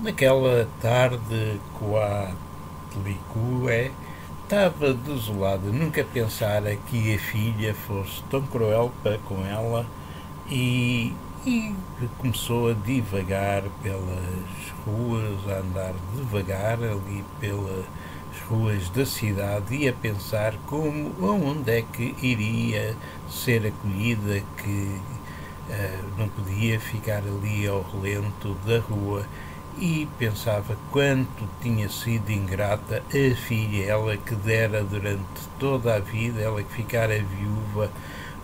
Naquela tarde, Coatlicue estava desolada, nunca pensara que a filha fosse tão cruel para com ela e, e começou a divagar pelas ruas, a andar devagar ali pelas ruas da cidade e a pensar como, onde é que iria ser acolhida, que uh, não podia ficar ali ao relento da rua e pensava quanto tinha sido ingrata a filha, ela que dera durante toda a vida, ela que ficara viúva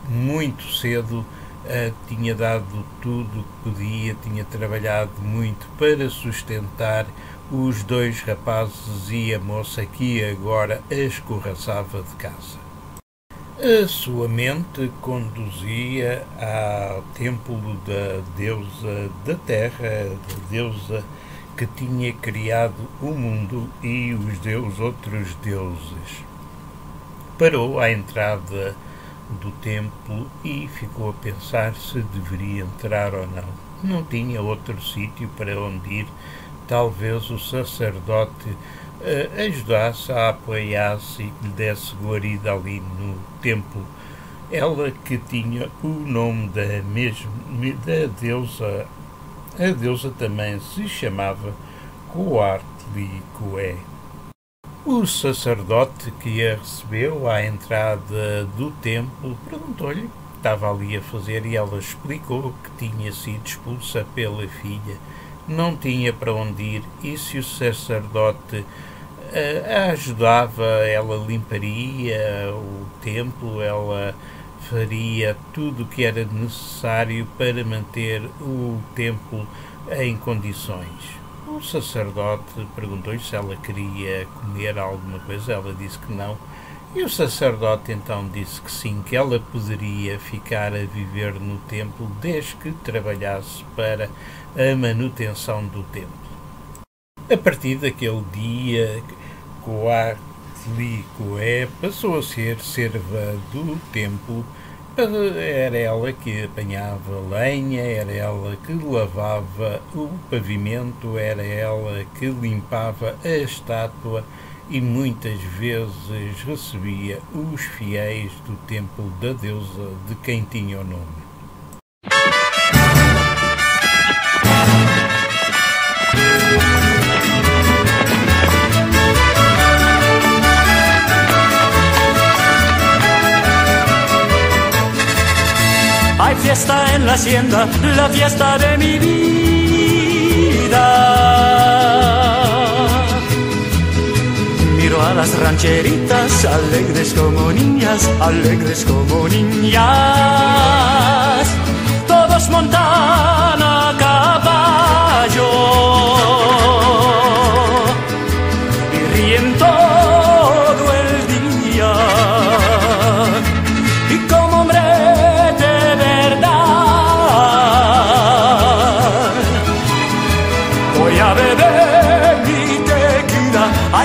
muito cedo, uh, tinha dado tudo o que podia, tinha trabalhado muito para sustentar os dois rapazes e a moça que agora a escorraçava de casa. A sua mente conduzia ao templo da deusa da terra, da deusa que tinha criado o mundo e os deus outros deuses. Parou à entrada do templo e ficou a pensar se deveria entrar ou não. Não tinha outro sítio para onde ir. Talvez o sacerdote uh, ajudasse a apoiar-se e lhe desse guarida ali no templo. Ela que tinha o nome da mesma da deusa a deusa também se chamava Coatlicue. O sacerdote que a recebeu à entrada do templo perguntou-lhe o que estava ali a fazer e ela explicou que tinha sido expulsa pela filha, não tinha para onde ir e se o sacerdote a ajudava, ela limparia o templo, ela faria tudo o que era necessário para manter o templo em condições. O sacerdote perguntou-lhe se ela queria comer alguma coisa, ela disse que não. E o sacerdote então disse que sim, que ela poderia ficar a viver no templo desde que trabalhasse para a manutenção do templo. A partir daquele dia, Coar Licoé passou a ser serva do templo. Era ela que apanhava lenha, era ela que lavava o pavimento, era ela que limpava a estátua e muitas vezes recebia os fiéis do templo da deusa de quem tinha o nome. La hacienda, la fiesta de mi vida. Miro a las rancheritas, alegres como niñas, alegres como niñas.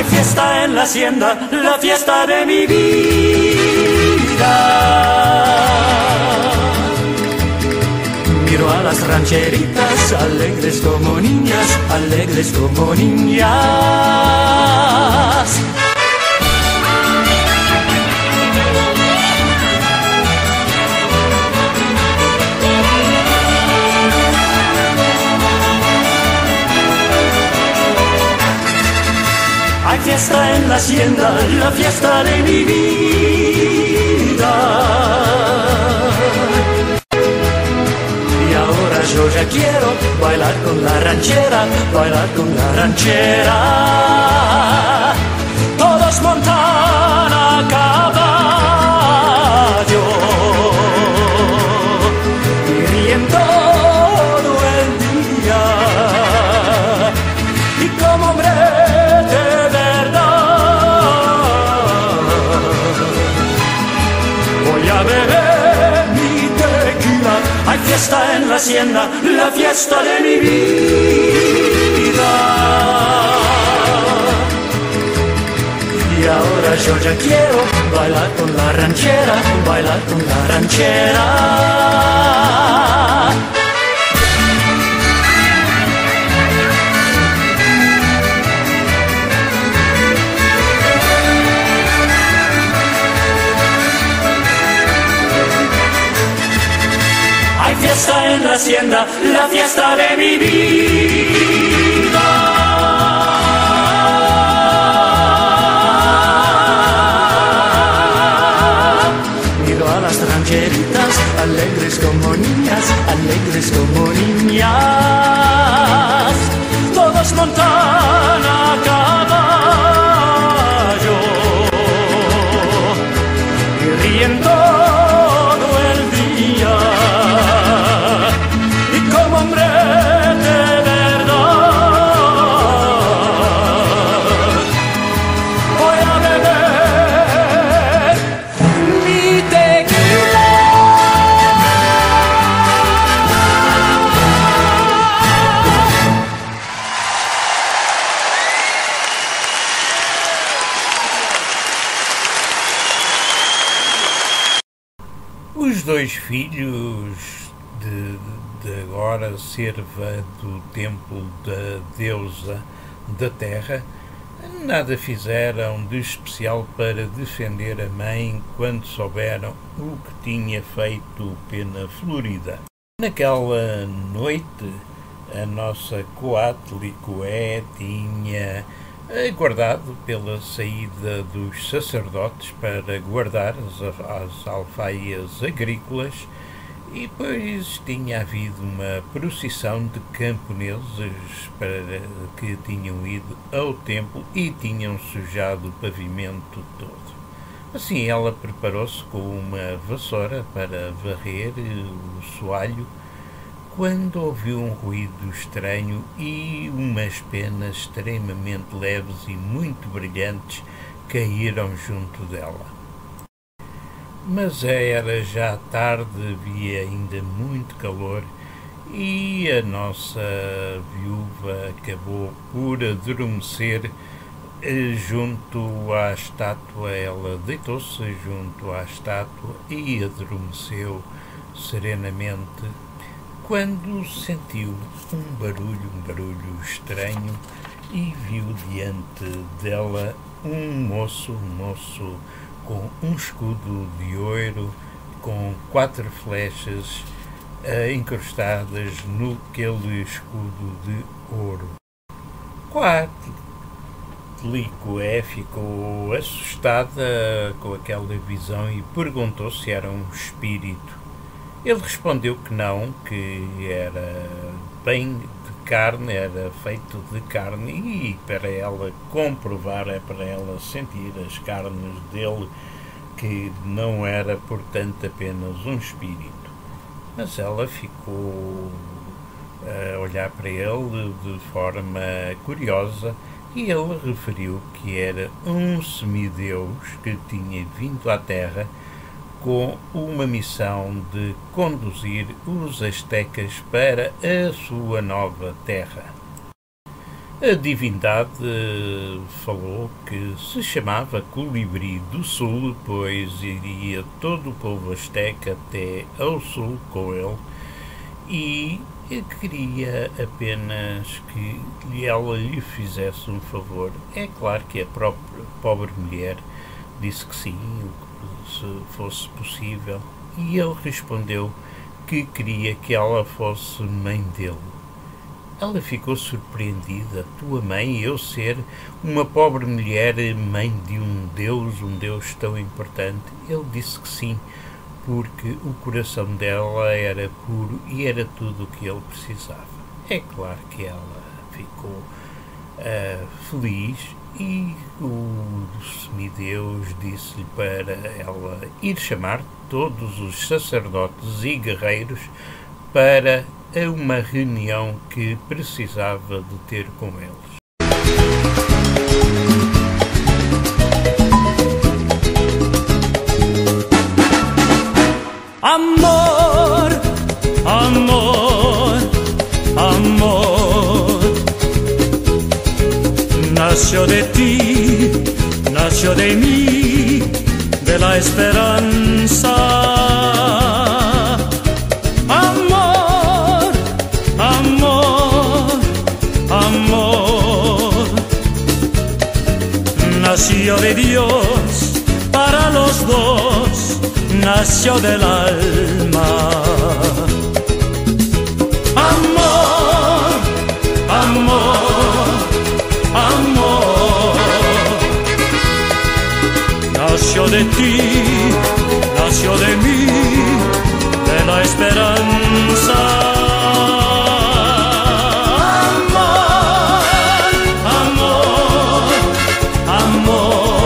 Fiesta en la hacienda, la fiesta de mi vida. Miro a las rancheritas, alegres como niñas, alegres como niñas. Hacienda, la fiesta de mi vida. Y ahora yo ya quiero bailar con la ranchera, bailar con la ranchera. Todos montan hacienda, la fiesta de mi vida. Y ahora yo ya quiero bailar con la ranchera, bailar con la ranchera. Hacienda, la fiesta de mi vida. a las rancheritas, alegres como niñas, alegres como niñas, todos montan dois filhos de, de agora serva do templo da deusa da terra nada fizeram de especial para defender a mãe quando souberam o que tinha feito Pena Florida. Naquela noite, a nossa Coatlicoé tinha guardado pela saída dos sacerdotes para guardar as, as alfaias agrícolas e pois tinha havido uma procissão de camponeses para que tinham ido ao templo e tinham sujado o pavimento todo. Assim ela preparou-se com uma vassoura para varrer o soalho quando ouviu um ruído estranho e umas penas extremamente leves e muito brilhantes caíram junto dela. Mas era já tarde, havia ainda muito calor e a nossa viúva acabou por adormecer eh, junto à estátua. Ela deitou-se junto à estátua e adormeceu serenamente quando sentiu um barulho, um barulho estranho, e viu diante dela um moço, um moço com um escudo de ouro, com quatro flechas uh, incrustadas naquele escudo de ouro. Quatro. Licoé ficou assustada com aquela visão e perguntou se era um espírito. Ele respondeu que não, que era bem de carne, era feito de carne e para ela comprovar, é para ela sentir as carnes dele, que não era, portanto, apenas um espírito. Mas ela ficou a olhar para ele de forma curiosa e ele referiu que era um semideus que tinha vindo à Terra com uma missão de conduzir os astecas para a sua nova terra. A divindade falou que se chamava Colibri do Sul, pois iria todo o povo asteca até ao sul com ele e queria apenas que ela lhe fizesse um favor. É claro que a própria pobre mulher disse que sim, se fosse possível, e ele respondeu que queria que ela fosse mãe dele. Ela ficou surpreendida, tua mãe, eu ser uma pobre mulher, mãe de um Deus, um Deus tão importante. Ele disse que sim, porque o coração dela era puro e era tudo o que ele precisava. É claro que ela ficou uh, feliz e o semideus disse-lhe para ela ir chamar todos os sacerdotes e guerreiros para uma reunião que precisava de ter com eles. Amor, nació de ti, nació de mí, de la esperanza. Amor, amor, amor. Nació de Dios para los dos, nació del alma. Amor, amor. De ti, nació de mí, de la esperanza. Amor, amor, amor,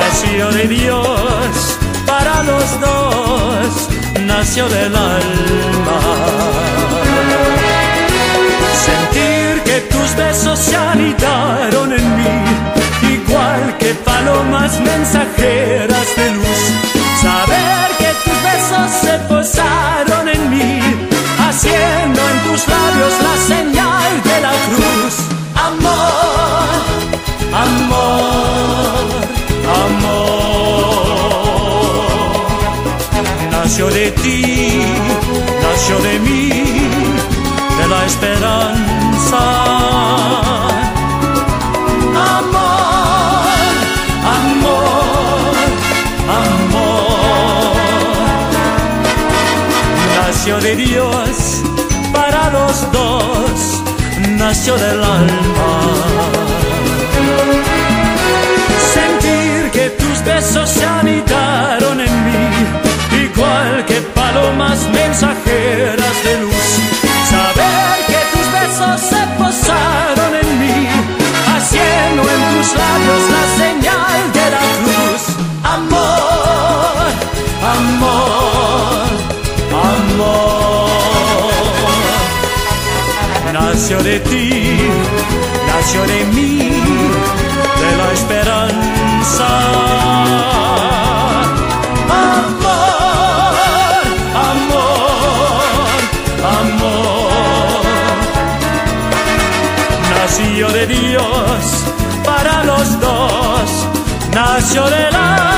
nació de Dios para los dos, nació del alma. Sentir que tus besos se anidaron en mí, que palomas mensajeras de luz. Saber que tus besos se posaron en mí, haciendo en tus labios la señal de la cruz. Amor, amor, amor. Nació de ti, nació de mí, Nació de Dios para los dos, nació del alma. Sentir que tus besos se anidaron en mí, igual que palomas mensajeras nació de mí, de la esperanza. Amor, amor, amor. Nació de Dios para los dos, nació del alma.